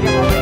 Gracias.